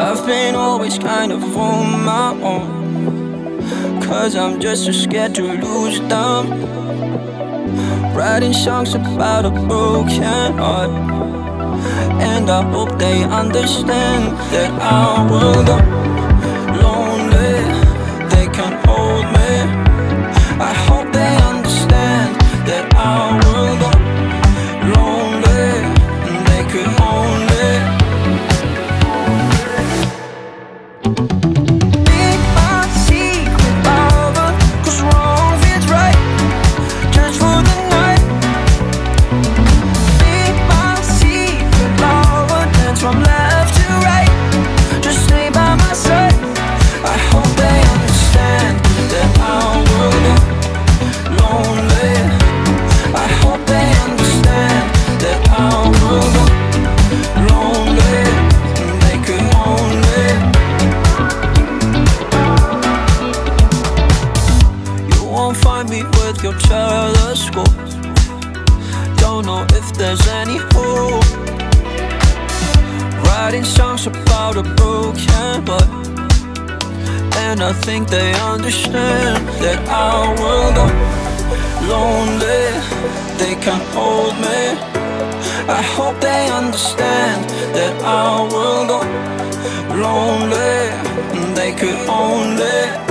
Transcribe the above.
I've been always kind of on my own. Cause I'm just too scared to lose them. Writing songs about a broken heart. And I hope they understand that I will go with your telescope. Don't know if there's any hope. Writing songs about a broken heart. And I think they understand that I will go lonely. They can't hold me. I hope they understand that I will go lonely. They could only